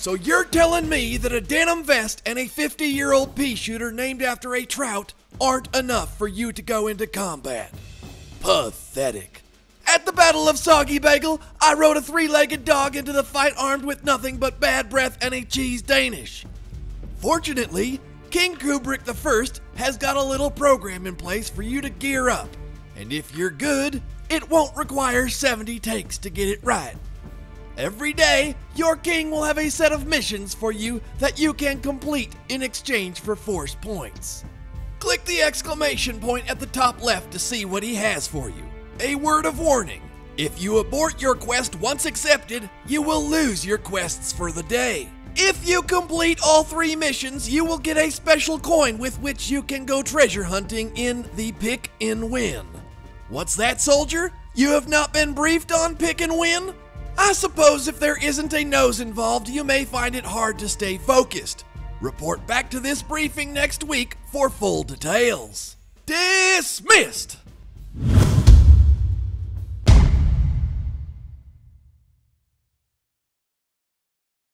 So you're telling me that a denim vest and a 50 year old pea shooter named after a trout aren't enough for you to go into combat? Pathetic. At the Battle of Soggy Bagel, I rode a three legged dog into the fight armed with nothing but bad breath and a cheese Danish. Fortunately, King Kubrick I has got a little program in place for you to gear up. And if you're good, it won't require 70 takes to get it right. Every day, your king will have a set of missions for you that you can complete in exchange for force points. Click the exclamation point at the top left to see what he has for you. A word of warning if you abort your quest once accepted, you will lose your quests for the day. If you complete all three missions, you will get a special coin with which you can go treasure hunting in the Pick and Win. What's that, soldier? You have not been briefed on Pick and Win? I suppose if there isn't a nose involved, you may find it hard to stay focused. Report back to this briefing next week for full details. Dismissed!